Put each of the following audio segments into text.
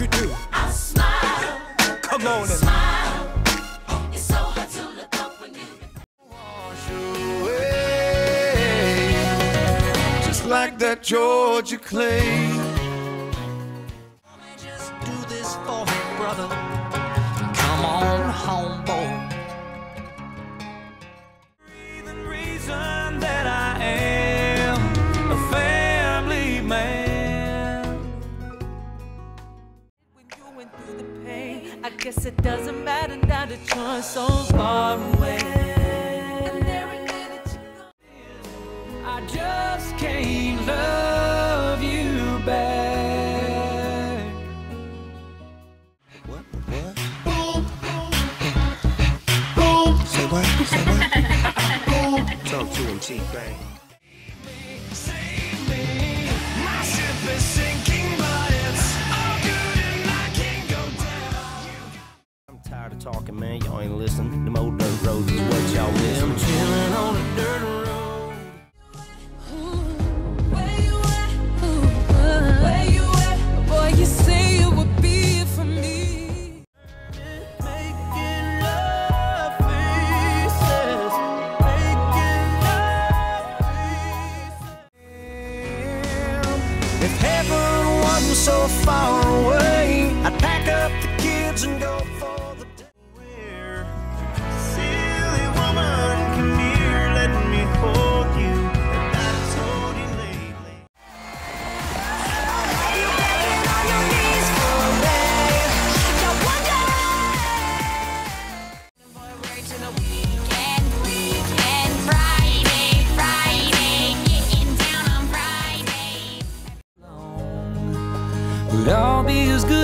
you do. I'll smile. Come on and smile. like that Georgia Clay. Just do this for me, brother. Come on home, boy. Guess it doesn't matter now that you're so far away. I just can't love you back. What? What? Boom. Boom. Say what? Say what? Boom. Talk to him, T-Bang. so far away. It'll all be as good.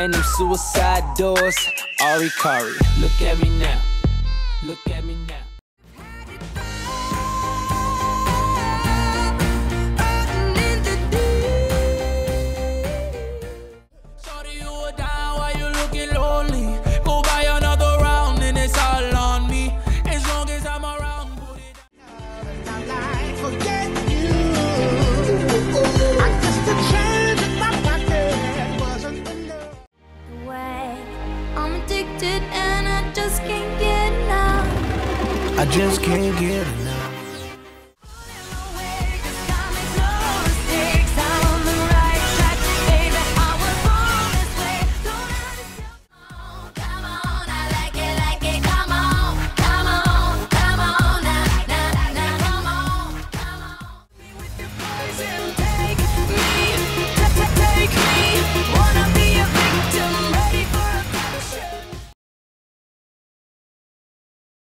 and them suicide doors. Ari Kari. Look at me now. Look at me. I just can't get enough.